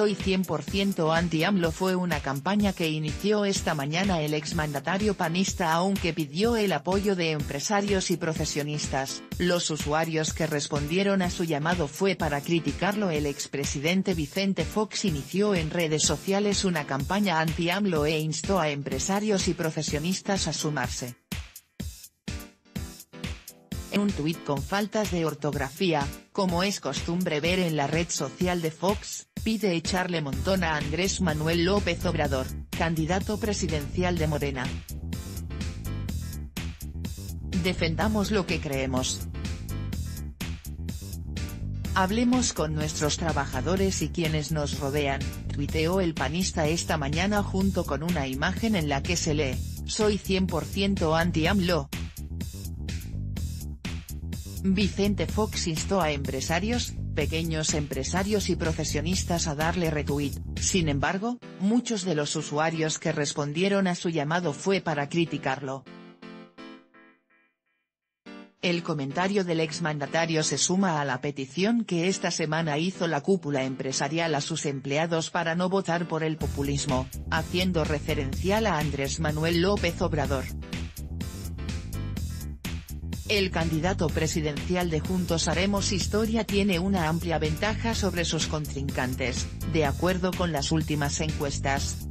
Soy 100% anti-AMLO fue una campaña que inició esta mañana el exmandatario panista aunque pidió el apoyo de empresarios y profesionistas, los usuarios que respondieron a su llamado fue para criticarlo el expresidente Vicente Fox inició en redes sociales una campaña anti-AMLO e instó a empresarios y profesionistas a sumarse. En un tuit con faltas de ortografía, como es costumbre ver en la red social de Fox, pide echarle montón a Andrés Manuel López Obrador, candidato presidencial de Morena. Defendamos lo que creemos. Hablemos con nuestros trabajadores y quienes nos rodean, tuiteó el panista esta mañana junto con una imagen en la que se lee, soy 100% anti-AMLO, Vicente Fox instó a empresarios, pequeños empresarios y profesionistas a darle retweet, sin embargo, muchos de los usuarios que respondieron a su llamado fue para criticarlo. El comentario del exmandatario se suma a la petición que esta semana hizo la cúpula empresarial a sus empleados para no votar por el populismo, haciendo referencial a Andrés Manuel López Obrador. El candidato presidencial de Juntos Haremos Historia tiene una amplia ventaja sobre sus contrincantes, de acuerdo con las últimas encuestas,